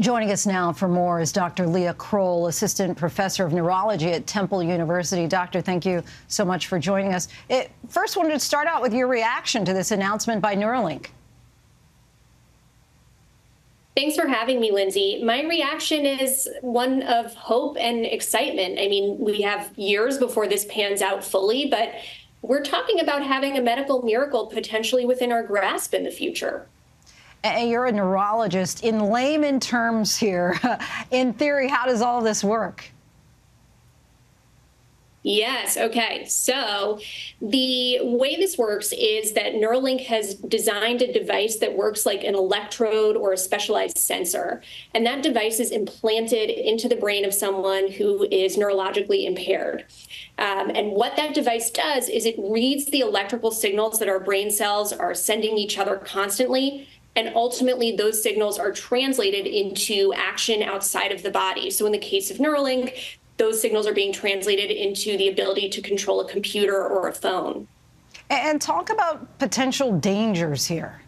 Joining us now for more is Dr. Leah Croll, Assistant Professor of Neurology at Temple University. Doctor, thank you so much for joining us. It, first, wanted to start out with your reaction to this announcement by Neuralink. Thanks for having me, Linsey. My reaction is one of hope and excitement. I mean, we have years before this pans out fully, but we're talking about having a medical miracle potentially within our grasp in the future you're a neurologist. In layman terms here, in theory, how does all this work? Yes. Okay. So the way this works is that Neuralink has designed a device that works like an electrode or a specialized sensor. And that device is implanted into the brain of someone who is neurologically impaired. Um, and what that device does is it reads the electrical signals that our brain cells are sending each other constantly and ultimately, those signals are translated into action outside of the body. So, in the case of Neuralink, those signals are being translated into the ability to control a computer or a phone. And talk about potential dangers here.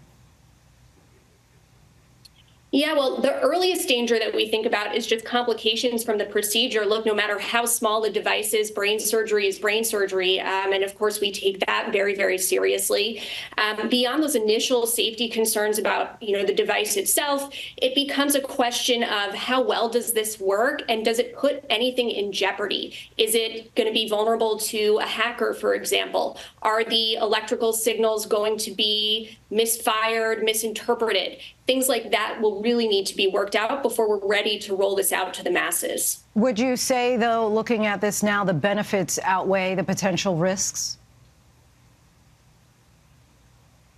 Yeah, well, the earliest danger that we think about is just complications from the procedure. Look, no matter how small the device is, brain surgery is brain surgery. Um, and of course, we take that very, very seriously. Um, beyond those initial safety concerns about, you know, the device itself, it becomes a question of how well does this work and does it put anything in jeopardy? Is it going to be vulnerable to a hacker, for example? Are the electrical signals going to be misfired, misinterpreted? Things like that will really need to be worked out before we're ready to roll this out to the masses. Would you say, though, looking at this now, the benefits outweigh the potential risks?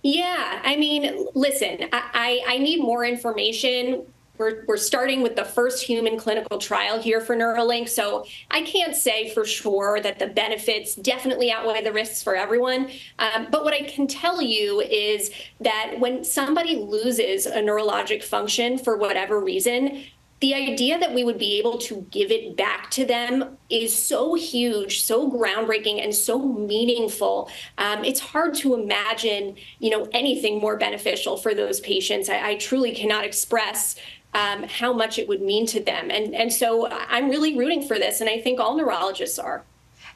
Yeah, I mean, listen, I, I, I need more information we're, we're starting with the first human clinical trial here for Neuralink. So I can't say for sure that the benefits definitely outweigh the risks for everyone. Um, but what I can tell you is that when somebody loses a neurologic function for whatever reason, the idea that we would be able to give it back to them is so huge, so groundbreaking, and so meaningful. Um, it's hard to imagine, you know, anything more beneficial for those patients. I, I truly cannot express um, how much it would mean to them. And, and so I'm really rooting for this, and I think all neurologists are.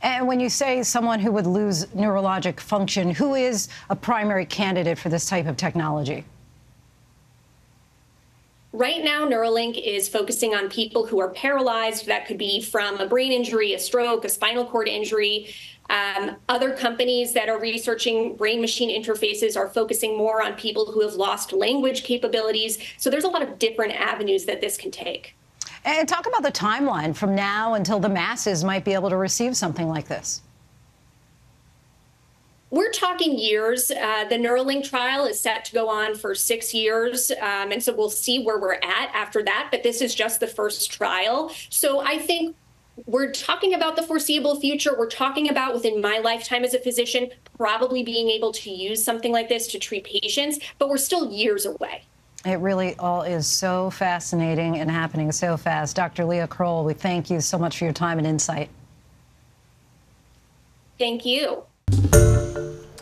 And when you say someone who would lose neurologic function, who is a primary candidate for this type of technology? Right now, Neuralink is focusing on people who are paralyzed. That could be from a brain injury, a stroke, a spinal cord injury. Um, other companies that are researching brain machine interfaces are focusing more on people who have lost language capabilities. So there's a lot of different avenues that this can take. And talk about the timeline from now until the masses might be able to receive something like this. We're talking years. Uh, the Neuralink trial is set to go on for six years. Um, and so we'll see where we're at after that. But this is just the first trial. So I think we're talking about the foreseeable future. We're talking about within my lifetime as a physician, probably being able to use something like this to treat patients, but we're still years away. It really all is so fascinating and happening so fast. Dr. Leah Croll, we thank you so much for your time and insight. Thank you.